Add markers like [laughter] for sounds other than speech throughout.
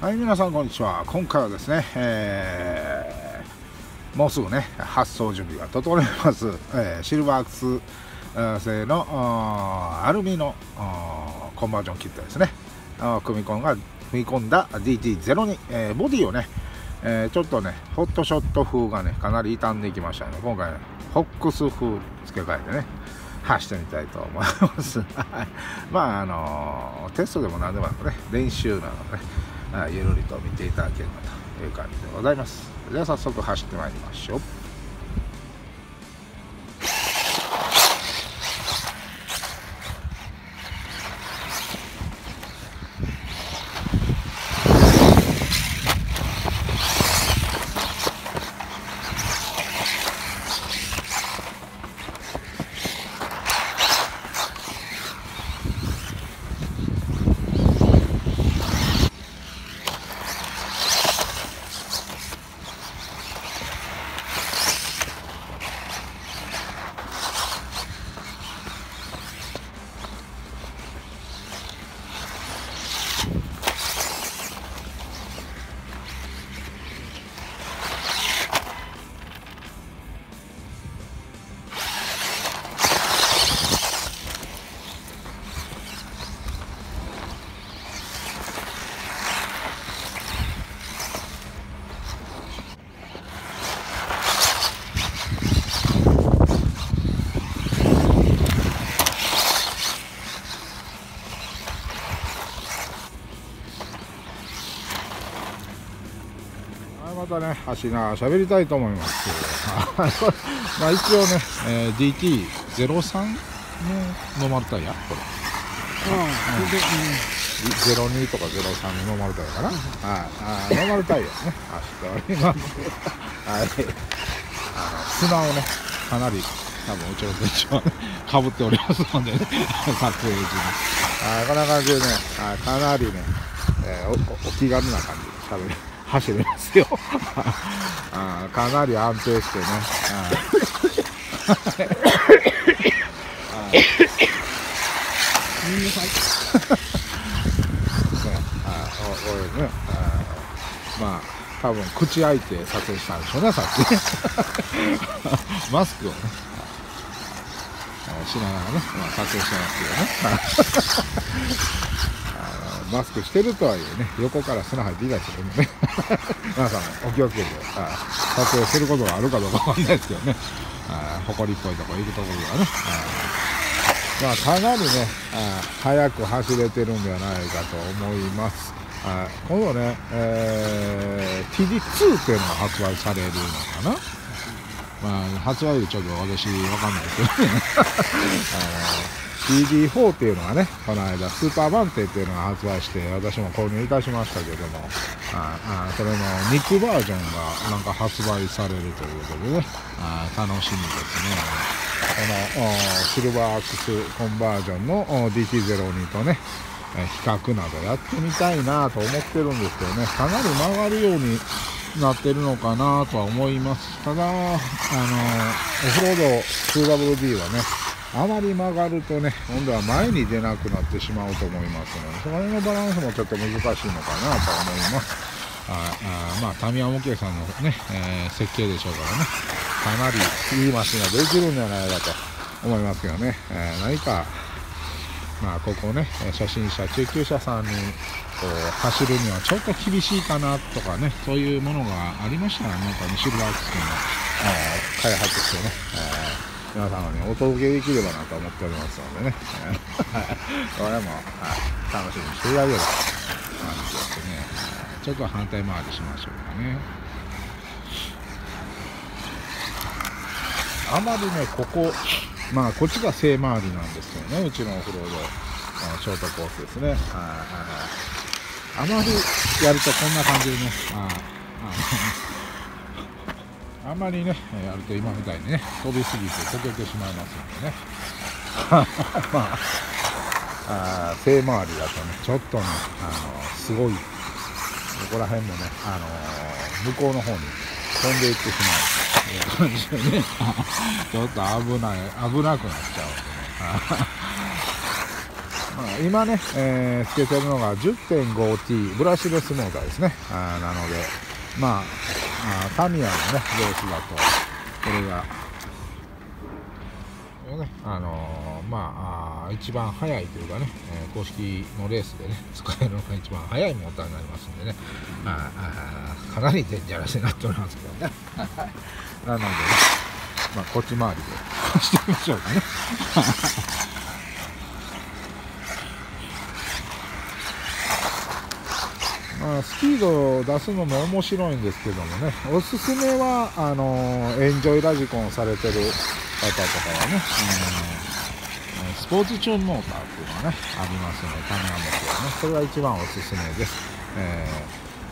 はい皆さんこんにちは。今回はですね、えー、もうすぐね発送準備が整います、えー、シルバークス製のアルミのコンバージョンキットですね。組み込んが組み込んだ DT02、えー、ボディをね、え、ちょっとねホットショット風がねかなり傷んでいきましたので今回ねホックス風付け替えてね走ってみたいと思います。まああのテストでも何でもなくね練習なのでねゆるりと見ていただければという感じでございます。では早速走ってまいりましょう。またね走りな喋りたいと思います。[laughs] まあ一応ね、えー、DT03 のノーマルタイヤこれ。うん、02とか03のノーマルタイヤかな、うん、はいあノーマルタイヤね走っております。はい。あの砂をねかなり多分うちの電池はねかぶっておりますのでね撮影時に。あこんな感じでねあかなりね、えー、おお気軽な感じで喋る走れますよ。[laughs] あかなり安定してね。みんなね。まあ多分口開いて撮影したんでしょうねさっき。ねマスクをねしながらね、まあ、撮影してますけどねマスクしてるとはいえね横から砂入っていたりするんでね。[laughs] 皆さんお気をつけて撮影することがあるかどうかわかんないですけどね。埃っぽいとこ行くところではね。まあかなりね速く走れてるんではないかと思います。今度ね、えー、TD2 っていうのが発売されるのかな。まあ発売日ちょっと私わかんないですけどね。[laughs] CD4 っていうのがね、この間、スーパーバンテっていうのが発売して、私も購入いたしましたけども、ああそれのニックバージョンがなんか発売されるということでね、あ楽しみですね。このシルバーアクスコンバージョンの DT02 とね、比較などやってみたいなと思ってるんですけどね、かなり曲がるようになってるのかなとは思います。ただ、あの、オフロード 2WD はね、あまり曲がるとね今度は前に出なくなってしまうと思いますのでその辺のバランスもちょっと難しいのかなと思います。ああまあタミヤ模型さんのね、えー、設計でしょうからねかなりいいマシンができるんじゃないかと思いますけどね、えー、何かまあここね初心者中級者さんにこう走るにはちょっと厳しいかなとかねそういうものがありましたらねやっぱりシルバークスの、えー、開発してね、えー皆様にお届けできればなと思っておりますのでね、これも、はい、楽しみにしていただければ感じですね、ちょっと反対回りしましょうかね。あまりね、ここ、まあ、こっちが正回りなんですよね、うちのお風呂で、ショートコースですね。あまりやるとこんな感じでね、あああんまりねやると今みたいにね飛びすぎて溶けてしまいますのでね。[laughs] まああ正回りだとねちょっとねあのすごいここら辺もねあの向こうの方に飛んでいってしまうという感じでね。[laughs] ちょっと危ない危なくなっちゃうんでね。[laughs] 今ね、えー、つけてるのが 10.5T ブラシレスモーターですね。あなのでまああタミヤのねベースだとこれがね、あのー、まあ一番速いというかね、え、公式のレースでね使えるのが一番速いモーターになりますんでね。ああかなりデンジャラスになっておりますけどね。[laughs] なので、ね、まあ、こっち回りで走ってみましょうかね。あ、スピードを出すのも面白いんですけどもね。おすすめはあのエンジョイラジコンされてる方とかはね、うん、スポーツチューンモーターっていうのがねありますのでタミヤモはね。それが一番おすすめです、え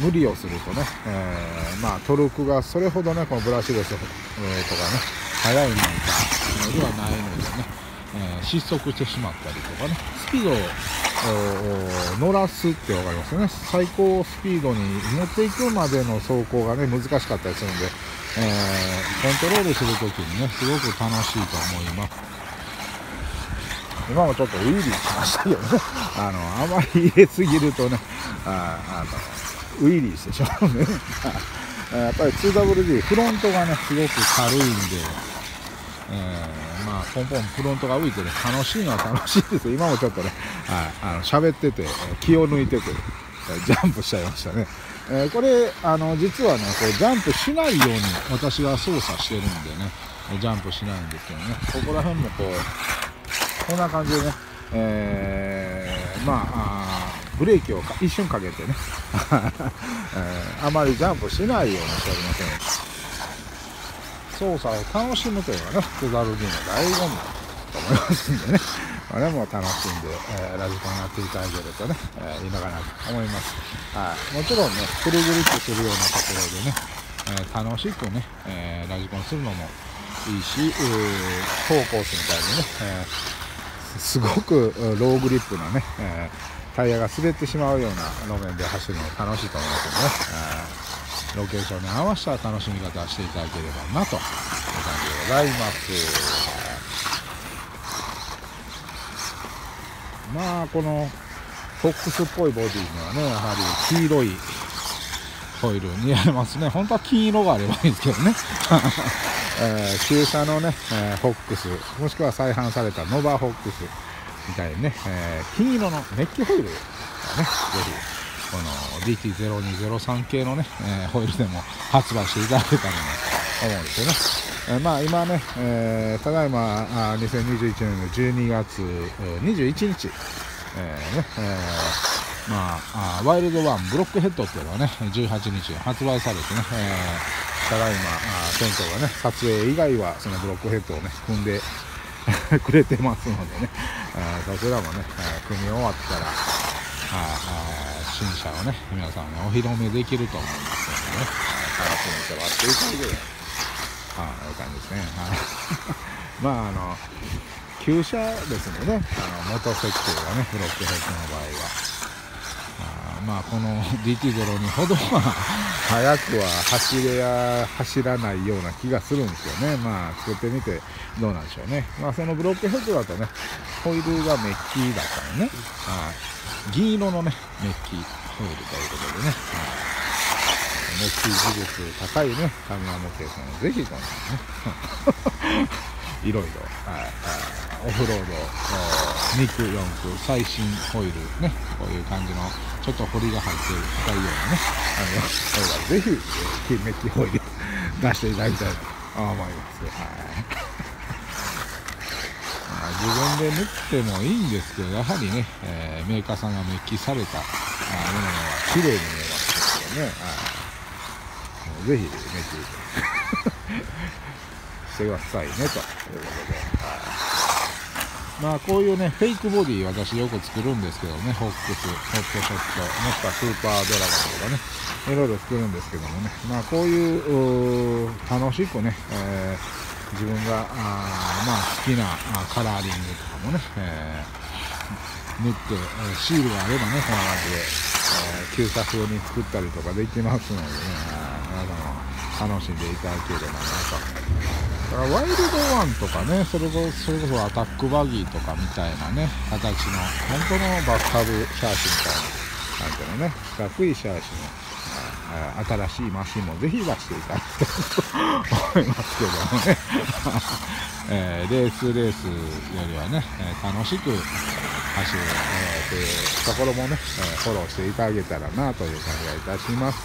ー、無理をするとね、えー、まあ、トルクがそれほどねこのブラシレス、とかね速いモーターではないのでね。えー、失速してしまったりとかね。スピードを乗らすって分かりますよね。最高スピードに持っていくまでの走行がね難しかったりするんで、えー、コントロールするときにねすごく楽しいと思います。今もちょっとウィリーしましたけどね。[laughs] あのあまり入れすぎるとねああのウィリーしてしまうんでね。[laughs] やっぱり 2WD フロントがねすごく軽いんで、えーまあ、ポンポンフロントが浮いてね、楽しいのは楽しいですよ。今もちょっとね、はい、あの、喋ってて、気を抜いてて、ジャンプしちゃいましたね。えー、これ、あの、実はね、こう、ジャンプしないように私が操作してるんでね、ジャンプしないんですけどね、ここら辺もこう、こんな感じでね、えー、まあブレーキを一瞬かけてね、[laughs] えー、あまりジャンプしないようにしておりません。操作を楽しむというのがね、クザルディの醍醐味だと思いますんでね、あれも楽しんで、えー、ラジコンやっていただけるとね、えー、いいのかなと思います。はい、もちろんね、くるぐるっとするようなところでね、えー、楽しくね、えラジコンするのもいいし、えー、高コースみたいにね、えすごくローグリップなね、えタイヤが滑ってしまうような路面で走るの楽しいと思いますのでね。ロケーションに合わせた楽しみ方をしていただければなという感じでございますまあこのフォックスっぽいボディにはねやはり黄色いホイール似合いますね。本当は金色があればいいんですけどね、えー、旧車のね、えー、フォックスもしくは再販されたノバフォックスみたいにね、えー、金色のメッキホイールねぜひ。この DT0203 系のね、えー、ホイールでも発売していただけたらなと思うんですよね。えー、まあ今ね、えー、ただいまあ2021年の12月21日、えーねえ、まあワイルドワンブロックヘッドっていうのはね18日発売されてね、え、ただいま店長がね撮影以外はそのブロックヘッドをね組んで [laughs] くれてますのでね、えー、そちらもね、組み終わったら新車をね皆さんにお披露目できると思いますのでね。楽しみにして待っていただければああいう感じですね。[laughs] まああの旧車ですので、ね、あの元設定がねブロックヘッドの場合は。まあこの DT02 ほどは速くは走れや走らないような気がするんですよね。まあ作ってみてどうなんでしょうね。まあそのブロックヘッドだとねホイールがメッキだったのね、はい、銀色のねメッキホイールということでね、はい、メッキ技術高いねカメラ模型さん。ぜひこのね。[laughs] いろいろ、はい、オフロード。2区4区最新ホイールねこういう感じのちょっと彫りが入ってる深いようなねあのこれはぜひ、えー、メッキホイール出していただきたいと思います、はい。まあ、自分で塗ってもいいんですけどやはりね、えー、メーカーさんがメッキされたものは綺麗に見えますけどね、はい、ぜひメッキしてくださいねということで、まあこういうねフェイクボディ私よく作るんですけどねホックスホットショットもしくはスーパードラゴンとかねいろいろ作るんですけどもね。まあこういう楽しくね、えー、自分があまあ好きなカラーリングとかもね、えー、塗って、えシールがあればねこんな感じで、えー、旧作風に作ったりとかできますのでね皆様楽しんでいただければなと。思いますからワイルドワンとかねそれこそアタックバギーとかみたいなね形の本当のバスタブシャーシみたいななんていうのね四角いシャーシの新しいマシンもぜひ出していただきたいと思いますけどもね、[laughs] えー、レースレースよりはね、え楽しく走る、えー、というところもね、えフォローしていただけたらなという感じがいたします。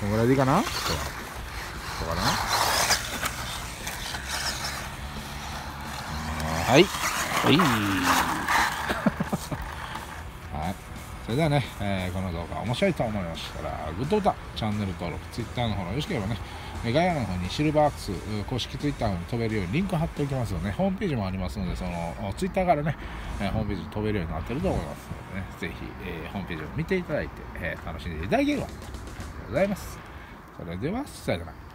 このぐらいでいいかな？今日は。そうかな？はい。[laughs] はい。それではね、えー、この動画面白いと思いましたら、グッドボタン、チャンネル登録、Twitter の方よろしければね、概要欄の方にシルバーアクス、公式 Twitter に飛べるようにリンク貼っておきますので、ね、ホームページもありますので、その Twitter からね、えホームページに飛べるようになってると思いますのでね、ぜひ、えー、ホームページを見ていただいて、えー、楽しんでいただければとございます。それでは、さよなら。